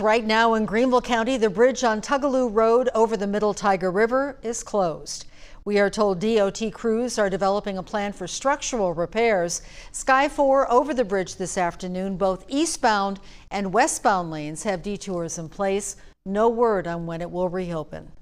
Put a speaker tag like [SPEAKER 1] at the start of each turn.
[SPEAKER 1] Right now in Greenville County, the bridge on Tugaloo Road over the Middle Tyger River is closed. We are told DOT crews are developing a plan for structural repairs. Sky 4 over the bridge this afternoon. Both eastbound and westbound lanes have detours in place. No word on when it will reopen.